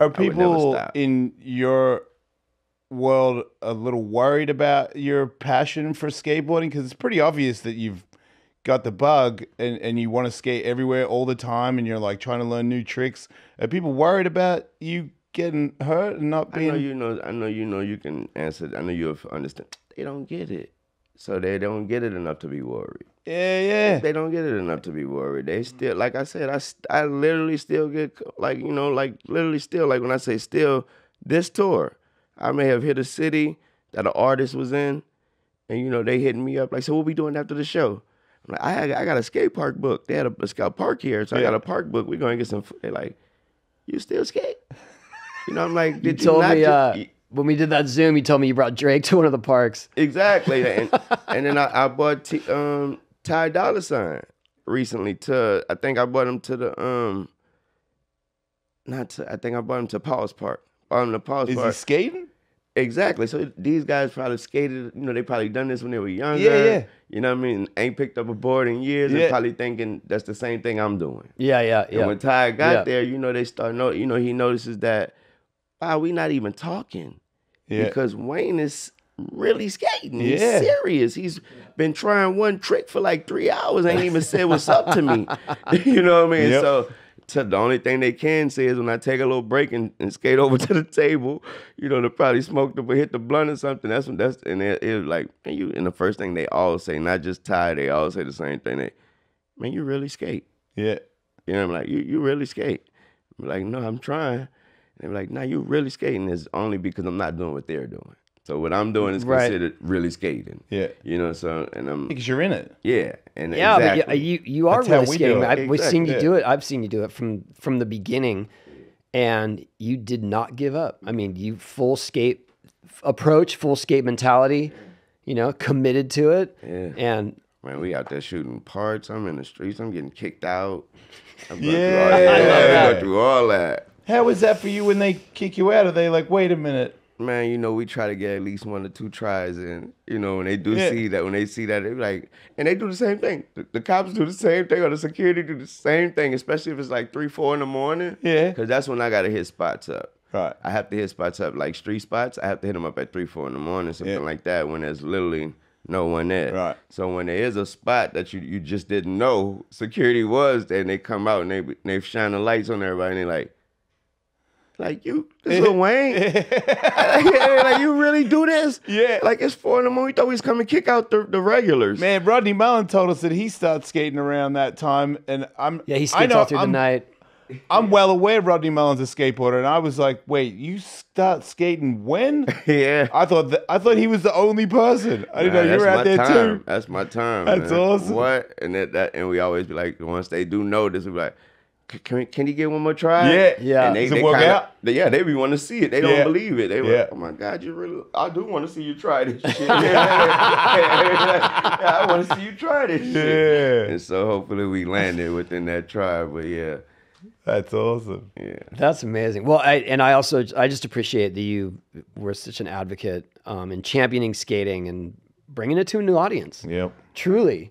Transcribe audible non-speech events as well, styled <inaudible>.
Are people in your world a little worried about your passion for skateboarding? Because it's pretty obvious that you've got the bug and, and you want to skate everywhere all the time and you're like trying to learn new tricks. Are people worried about you getting hurt and not being? I know you know. I know you know. You can answer. I know you understand. They don't get it, so they don't get it enough to be worried. Yeah, yeah. They don't get it enough to be worried. They still, like I said, I, I literally still get like you know, like literally still like when I say still, this tour, I may have hit a city that an artist was in, and you know they hitting me up like, so what we doing after the show? I'm like, I I got a skate park book. They had a, scout park here, so I got a park book. We're gonna get some. f-" They like, you still skate? You know, I'm like, did you, told not me ju- uh, when we did that Zoom, you told me you brought Drake to one of the parks. Exactly. and, <laughs> and then I, I bought T, um, Ty Dolla Sign recently to I think I bought him to the um not to I think I bought him to Paul's Park. Bought him to Paul's Park. Is he skating? exactly. So these guys probably skated, you know, they probably done this when they were younger. Yeah, yeah. You know what I mean? Ain't picked up a board in years Yeah. and probably thinking that's the same thing I'm doing. Yeah, yeah, And when Ty got Yeah. there, you know, they start know you know, he notices that wow, we not even talking Yeah. because Wayne is really skating. He's Yeah. serious. He's been trying one trick for like three hours. Ain't even said what's up to me. <laughs> <laughs> you know what I mean? Yep. So, so the only thing they can say is when I take a little break and, and skate <laughs> over to the table, you know, to probably smoke the hit the blunt or something. That's when that's and it, it was like man, you. And the first thing they all say, not just Ty, they all say the same thing. They, man, you really skate. Yeah. You know, I'm like, you you really skate. I'm like, no, I'm trying. They're like, no, you really skating is only because I'm not doing what they're doing. So what I'm doing is Right. considered really skating. Yeah. You know, so and I'm Because you're in it. yeah, and Yeah, uh, exactly. but you, you are That's really we skating. I've we've seen you Exactly, do it. I've seen you do it from from the beginning, and you did not give up. I mean, you full skate approach, full skate mentality. You know, committed to it, Yeah. and Man, we out there shooting parts. I'm in the streets. I'm getting kicked out. I'm going Yeah. through all, <laughs> I love that. go through all that. How is that for you when they kick you out? Are they like, wait a minute? Man, you know, we try to get at least one or two tries and You know, when they do Yeah. see that, when they see that, they be like, and they do the same thing. The, the cops do the same thing, or the security do the same thing, especially if it's like three, four in the morning. Yeah. Because that's when I got to hit spots up. Right. I have to hit spots up, like street spots. I have to hit them up at three, four in the morning, something Yeah. like that, when there's literally no one there. Right. So when there is a spot that you, you just didn't know security was, then they come out and they they shine the lights on everybody, and they like, like you, this <laughs> Lil Wayne. <laughs> <laughs> like you really do this? Yeah. Like it's four in the morning. We thought we was coming kick out the, the regulars. Man, Rodney Mullen told us that he started skating around that time, and I'm yeah, he I skates know all through I'm, the night. I'm well aware Rodney Mullen's a skateboarder, and I was like, wait, you start skating when? yeah. I thought that, I thought he was the only person. I didn't Nah, know you that's were out my there time. too. That's my time. That's man. awesome. What? And that, that and we always be like, once they do notice, we be like, "C- can, we- can he get one more try? Yeah. Yeah. And they, Does it they work kinda- out? they- yeah, they be want to see it. They don't Yeah. believe it. They Yeah. oh my God, you really? I do want to see you try this shit. <laughs> <laughs> yeah, I want to see you try this shit. Yeah. And so hopefully we landed within that try. But yeah, That's awesome. yeah. That's amazing. Well, I, and I also I just appreciate that you were such an advocate um, in championing skating and bringing it to a new audience. Yep. Truly,